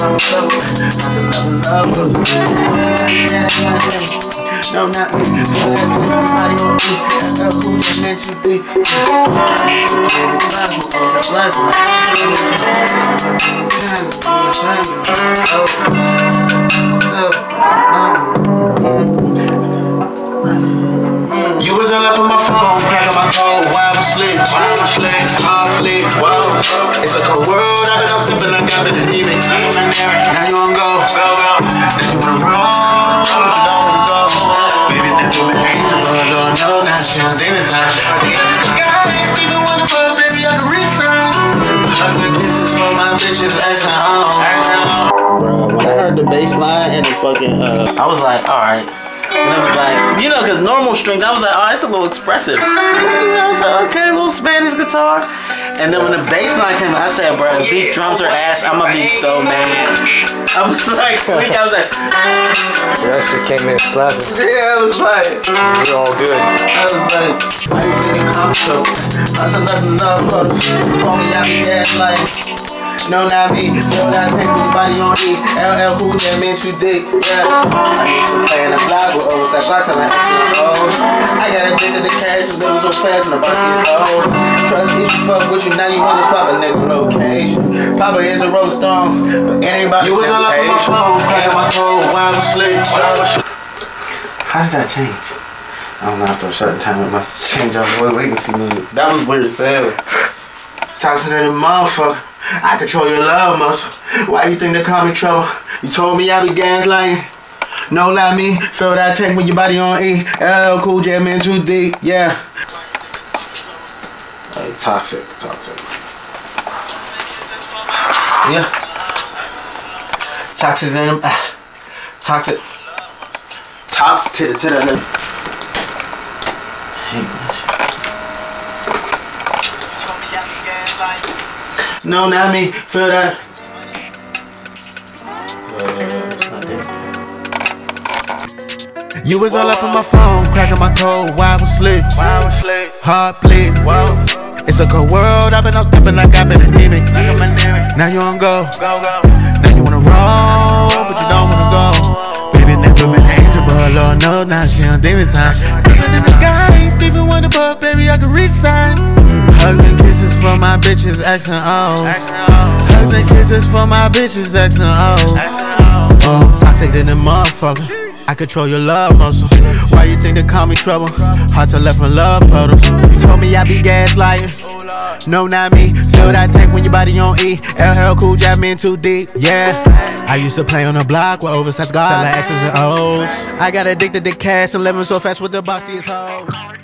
You. You was up on my phone, cracking my code was asleep. Hard lit, whoa. It's a cold world, I've been out stepping, I got the demon. Now you go, now you wanna roll, you don't wanna go. Baby, never been angel, but Lord, no, now she on demon time. Guys, even wanna put, baby, I can reach some. Hugs kisses for my bitches, ex and home. Bro, when I heard the bass line and the fucking, uh, I was like, alright. And I was like, you know, because normal strings, I was like, oh, it's a little expressive. I was like, okay, a little Spanish guitar. And then when the bass line came, I said, bro, if these drums are ass, I'm gonna be so mad. I was like, sleek, I was like, That shit came in slapping. yeah, I was like, We're all good. I was like, why you getting comfortable? I said, nothing love, brother. Told me I be gaslighting. No, not me. No, not take anybody on E. LL Cool J meant you dick. Yeah. I need to play in the block with lots of like O's. I got addicted to cash and it was so fast and the bunch of O's. Trust if you fuck with you, now you wanna swap a nigga location. Papa is a rolling stone, but it ain't about You was all up on my phone, cracking my code while I was asleep. How did that change? I don't know, after a certain time it must change on the latency move. That was weird as hell. Tossing in the motherfucker. I control your love muscle. Why you think they call me trouble? You told me I be gaslighting. No, not me. Feel that tank with your body on E. LL Cool J, man, too deep. Yeah. Hey, toxic, toxic. Yeah. Toxic in them. ah, Toxic. Top to, to the. No, not me. Feel that. You was all up on my phone, cracking my code while I was asleep. Heart bleeding. It's a cold world, I've been out stepping like I've been anemic. Now you on go. Now you wanna roll, but you don't wanna go. Baby, never been an angel, but Lord knows now she on demon time. Living in the sky, Stevie Wonder, but baby, I can reach signs. Hugs and kisses for my bitches, X and O's. Hugs and kisses for my bitches, X and O's. Oh, toxic than the motherfucker. I control your love muscle. Why you think they call me trouble? Hard to left from love puddles. You told me I be gaslighting. No, not me. Feel that tank when your body on E. LL Cool J, in too deep. Yeah. I used to play on the block with oversized guards, selling X's and O's. I got addicted to cash and living so fast with the boxiest hoes.